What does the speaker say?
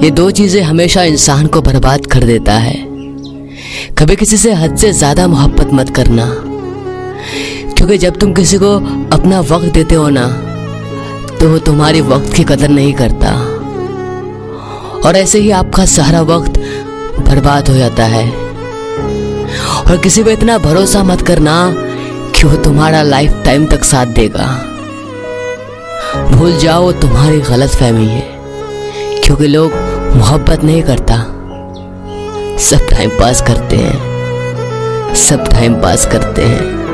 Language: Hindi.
ये दो चीज़ें हमेशा इंसान को बर्बाद कर देता है। कभी किसी से हद से ज़्यादा मोहब्बत मत करना। क्योंकि जब तुम किसी को अपना वक्त देते हो ना तो वो तुम्हारी वक्त की कदर नहीं करता। और ऐसे ही आपका सारा वक्त बर्बाद हो जाता है। और किसी पे इतना भरोसा मत करना कि वो तुम्हारा लाइफ टाइम तक साथ देगा। भूल जाओ तुम्हारी गलत फहमी है। क्योंकि लोग मोहब्बत नहीं करता। सब टाइम पास करते हैं। सब टाइम पास करते हैं।